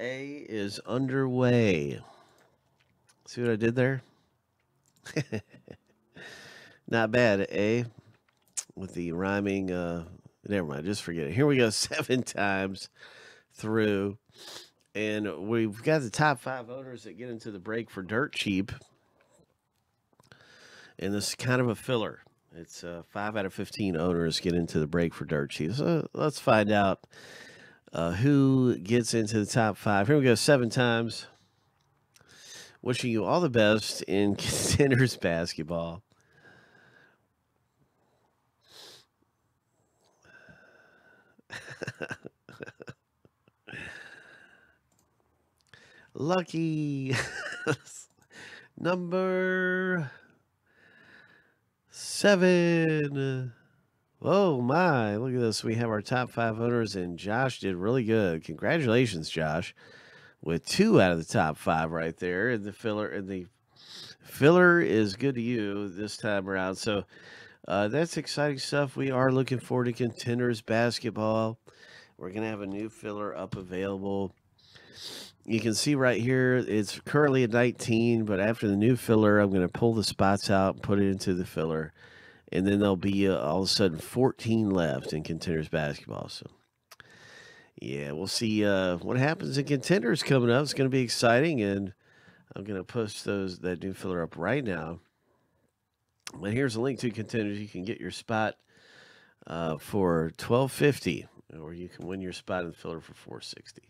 A is underway. See what I did there? Not bad, A, with the rhyming. Uh, never mind, just forget it. Here we go, seven times through. And we've got the top five owners that get into the break for dirt cheap. And this is kind of a filler. It's uh, five out of 15 owners get into the break for dirt cheap. So let's find out uh, who gets into the top five. Here we go, seven times. Wishing you all the best in contenders basketball. Lucky number seven. Oh my, look at this. We have our top five owners, and Josh did really good. Congratulations, Josh, with two out of the top five right there. And the filler and the filler is good to you this time around. So uh, that's exciting stuff. We are looking forward to contenders basketball. We're gonna have a new filler up available. You can see right here, it's currently at 19, but after the new filler, I'm going to pull the spots out and put it into the filler and then there'll be uh, all of a sudden 14 left in contenders basketball. So, yeah, we'll see uh, what happens in contenders coming up. It's going to be exciting, and I'm going to post those that new filler up right now. But here's a link to contenders. You can get your spot uh, for 1250, or you can win your spot in the filler for 460.